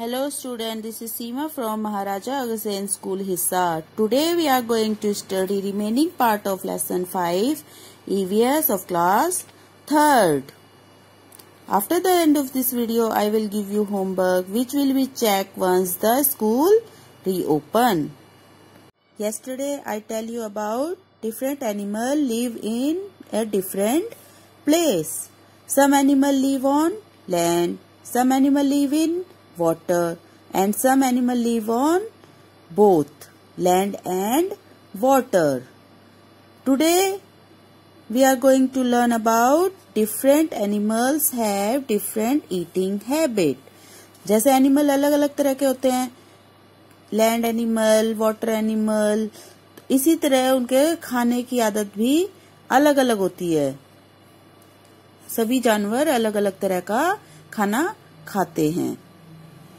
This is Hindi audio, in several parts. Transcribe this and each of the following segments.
Hello student, this is Seema from Maharaja Agasen School Hisar. Today we are going to study remaining part of lesson 5, EVS of class 3rd. After the end of this video, I will give you homework which will be checked once the school reopen. Yesterday I tell you about different animal live in a different place. Some animal live on land, some animal live in water and some animal live on both land and water. Today we are going to learn about different animals have different eating habit. जैसे एनिमल अलग अलग तरह के होते हैं लैंड एनिमल वाटर एनिमल इसी तरह उनके खाने की आदत भी अलग अलग होती है सभी जानवर अलग अलग तरह का खाना खाते हैं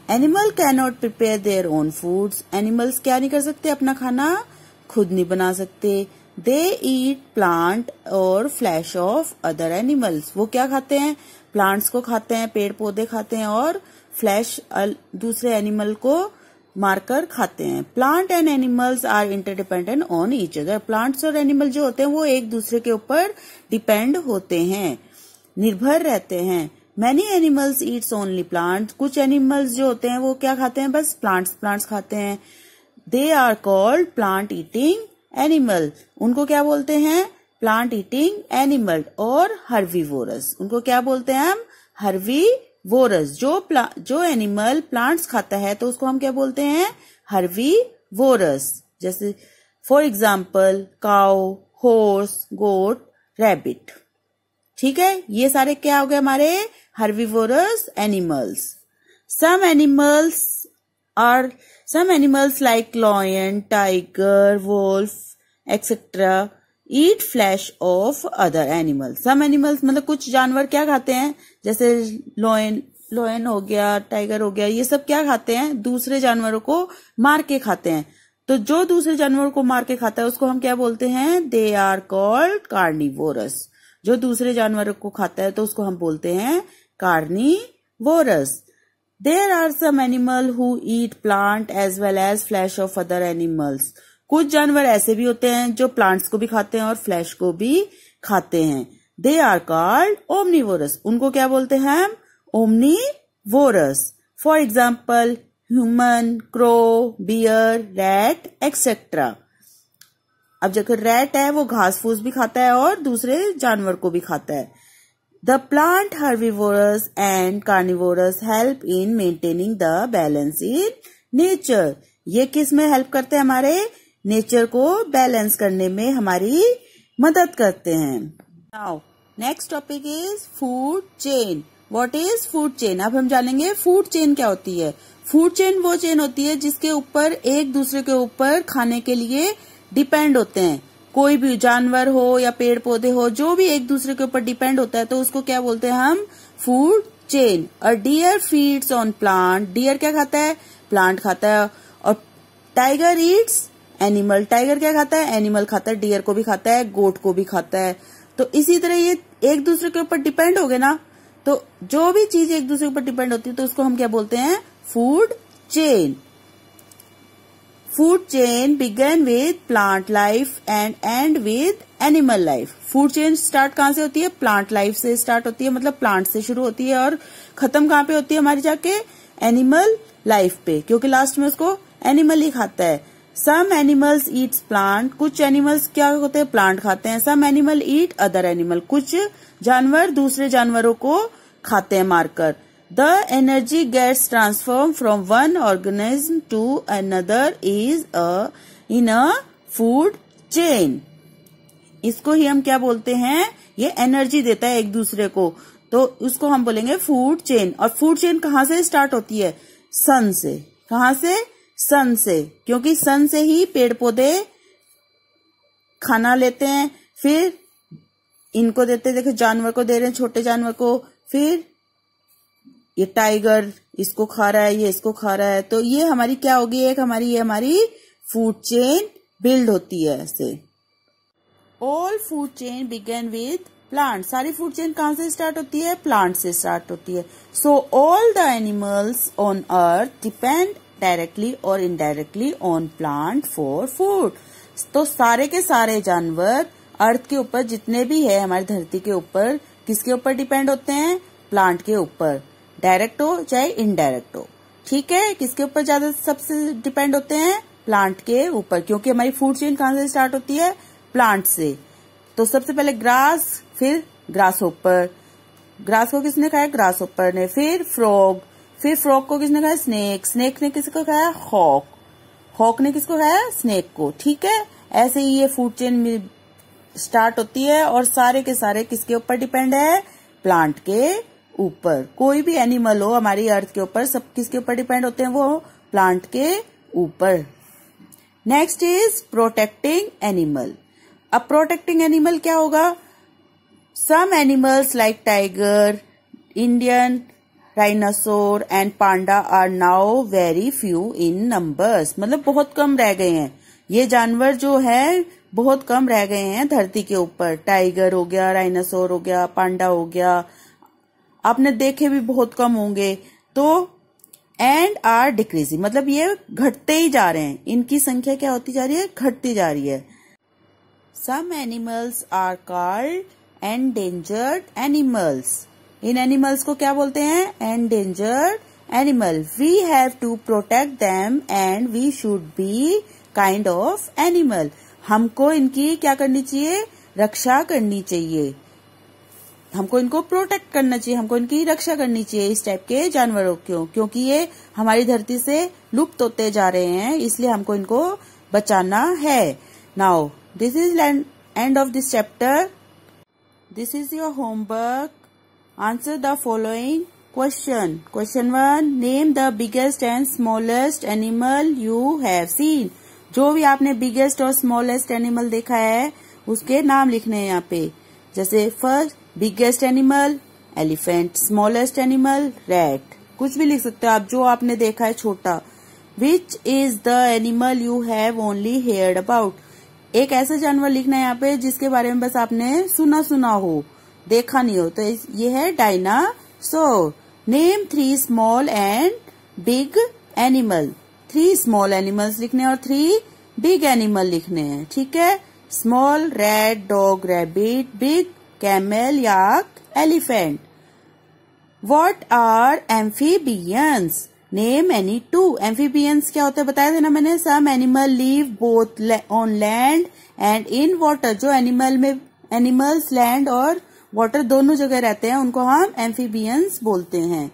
animal cannot prepare their own foods animals क्या नहीं कर सकते? अपना खाना खुद नहीं बना सकते. दे ईट प्लांट और फ्लैश ऑफ़ अदर एनिमल्स वो क्या खाते हैं? प्लांट्स को खाते हैं पेड़ पौधे खाते हैं और फ्लैश दूसरे एनिमल को मारकर खाते हैं. Plant and animals are interdependent on each other plants और एनिमल जो होते हैं, वो एक दूसरे के ऊपर डिपेंड होते हैं. निर्भर रहते हैं. Many animals eats only plant कुछ एनिमल्स जो होते हैं, वो क्या खाते हैं? बस प्लांट्स प्लांट्स खाते हैं। They are called plant eating animal उनको क्या बोलते हैं? प्लांट ईटिंग एनिमल और हर्वीवोरस उनको क्या बोलते हैं हम? हर्वी वोरस जो जो एनिमल प्लांट्स खाता है तो उसको हम क्या बोलते हैं? हर्वी वोरस जैसे for example cow horse goat rabbit ठीक है? ये सारे क्या हो गए हमारे? Herbivorous animals some animals are some animals like lion tiger wolf etcetera eat flesh of other animals some animals मतलब कुछ जानवर क्या खाते हैं? जैसे लोयन लोयन हो गया टाइगर हो गया, ये सब क्या खाते हैं? दूसरे जानवरों को मार के खाते हैं। तो जो दूसरे जानवरों को मार के खाता है, उसको हम क्या बोलते हैं? दे आर कॉल्ड कार्निवोरस जो दूसरे जानवरों को खाता है तो उसको हम बोलते हैं carnivorous. There are some animal who eat plant as well as flesh of other animals. कुछ जानवर ऐसे भी होते हैं जो प्लांट्स को भी खाते हैं और फ्लैश को भी खाते हैं। दे आर कॉल्ड ओमनीवोरस उनको क्या बोलते हैं हम? Omnivorous for example human crow bear rat etcetera अब जब रैट है, वो घास फूस भी खाता है और दूसरे जानवर को भी खाता है। The plant herbivorous and carnivorous help in maintaining the balance in nature. ये किसमें हेल्प करते हैं हमारे? नेचर को बैलेंस करने में हमारी मदद करते हैं। Now next topic is food chain what is food chain अब हम जानेंगे फ़ूड चेन क्या होती है। फ़ूड चेन वो चेन होती है जिसके ऊपर एक दूसरे के ऊपर खाने के लिए डिपेंड होते हैं। कोई भी जानवर हो या पेड़ पौधे हो, जो भी एक दूसरे के ऊपर डिपेंड होता है तो उसको क्या बोलते हैं हम? फ़ूड चेन और deer feeds on plant deer क्या खाता है? प्लांट खाता है। और टाइगर ईट्स एनिमल टाइगर क्या खाता है? एनिमल खाता है। डियर को भी खाता है। गोट को भी खाता है। तो इसी तरह ये एक दूसरे के ऊपर डिपेंड हो गए ना तो जो भी चीज़ एक दूसरे के ऊपर डिपेंड होती है तो उसको हम क्या बोलते हैं? Food chain food chain begin with plant life and end with animal life food chain start कहाँ से होती है? प्लांट लाइफ से स्टार्ट होती है। मतलब प्लांट से शुरू होती है और खत्म कहाँ पे होती है? हमारी जाके एनिमल लाइफ पे। क्योंकि लास्ट में उसको एनिमल ही खाता है। सम एनिमल्स ईट्स प्लांट कुछ एनिमल्स क्या होते हैं? प्लांट खाते हैं। Some animal eat other animal कुछ जानवर दूसरे जानवरों को खाते हैं मारकर The energy gets transformed from one organism to another is a, in a food chain. इसको ही हम क्या बोलते हैं? ये एनर्जी देता है एक दूसरे को। तो उसको हम बोलेंगे फ़ूड चेन और फ़ूड चेन कहाँ से स्टार्ट होती है? सन से। कहा से? सन से। क्योंकि सन से ही पेड़ पौधे खाना लेते हैं, फिर इनको देते, देखो जानवर को दे रहे हैं, छोटे जानवर को, फिर ये टाइगर इसको खा रहा है, ये इसको खा रहा है। तो ये हमारी क्या होगी? एक हमारी, ये हमारी फ़ूड चेन बिल्ड होती है ऐसे। All food chain begin with plant सारी फ़ूड चेन कहाँ से स्टार्ट होती है? प्लांट से स्टार्ट होती है। So all the animals on earth depend directly और indirectly on plant for food तो सारे के सारे जानवर अर्थ के ऊपर जितने भी है, हमारी धरती के ऊपर, किसके ऊपर डिपेंड होते हैं? प्लांट के ऊपर। डायरेक्ट हो चाहे इनडायरेक्ट हो। ठीक है? किसके ऊपर ज़्यादा सबसे डिपेंड होते हैं? प्लांट के ऊपर, क्योंकि हमारी फ़ूड चेन कहाँ से स्टार्ट होती है? प्लांट से। तो सबसे पहले ग्रास, फिर ग्रास ऊपर ग्रास को किसने खाया? ग्रास ऊपर ने। फिर फ्रॉग। फिर फ्रॉग को किसने खाया? स्नेक। स्नेक ने किसको खाया? हॉक। हॉक ने किसको खाया? स्नेक को। ठीक है? ऐसे ही ये फ़ूड चेन स्टार्ट होती है और सारे के सारे किसके ऊपर डिपेंड है? प्लांट के। ऊपर। कोई भी एनिमल हो, हमारी अर्थ के ऊपर, सब किसके ऊपर डिपेंड होते हैं? वो प्लांट के ऊपर। नेक्स्ट इज़ प्रोटेक्टिंग एनिमल अब प्रोटेक्टिंग एनिमल क्या होगा? Some animals like tiger Indian rhinoceros and panda are now very few in numbers मतलब बहुत कम रह गए हैं। ये जानवर जो है, बहुत कम रह गए हैं धरती के ऊपर। टाइगर हो गया राइनासोर हो गया पांडा हो गया आपने देखे भी बहुत कम होंगे। तो एंड आर डिक्रीजिंग मतलब ये घटते ही जा रहे हैं। इनकी संख्या क्या होती जा रही है? घटती जा रही है। Some animals are called endangered animals in animals को क्या बोलते हैं? Endangered animal we have to protect them and we should be kind of animal हमको इनकी क्या करनी चाहिए? रक्षा करनी चाहिए। हमको इनको प्रोटेक्ट करना चाहिए, हमको इनकी रक्षा करनी चाहिए इस टाइप के जानवरों क्यों क्योंकि ये हमारी धरती से लुप्त होते जा रहे हैं, इसलिए हमको इनको बचाना है। Now this is end of this chapter this is your homework answer the following question question one name the biggest and smallest animal you have seen जो भी आपने बिगेस्ट और स्मॉलेस्ट एनिमल देखा है, उसके नाम लिखने हैं यहाँ पे। जैसे first biggest animal elephant smallest animal rat कुछ भी लिख सकते हो आप, जो आपने देखा है छोटा। Which is the animal you have only heard about एक ऐसा जानवर लिखना है यहाँ पे, जिसके बारे में बस आपने सुना सुना हो, देखा नहीं हो। तो ये है dyna dinosaur name three small and big animal three small animals लिखने और थ्री बिग एनिमल लिखने हैं। ठीक है? Small rat dog rabbit big camel yak elephant what are amphibians name any two amphibians क्या होते हैं? बताया था ना मैंने some animal live both on land and in water जो एनिमल में एनिमल्स लैंड और वाटर दोनों जगह रहते हैं, उनको हम एम्फीबियंस बोलते हैं।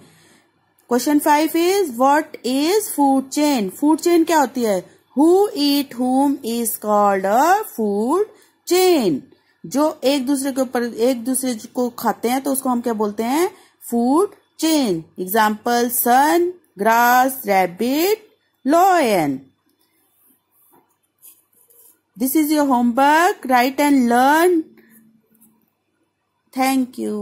Question five is what is food chain food chain क्या होती है? Who eat whom is called a food chain जो एक दूसरे के ऊपर, एक दूसरे को खाते हैं तो उसको हम क्या बोलते हैं? Food chain example sun grass rabbit lion this is your homework write and learn thank you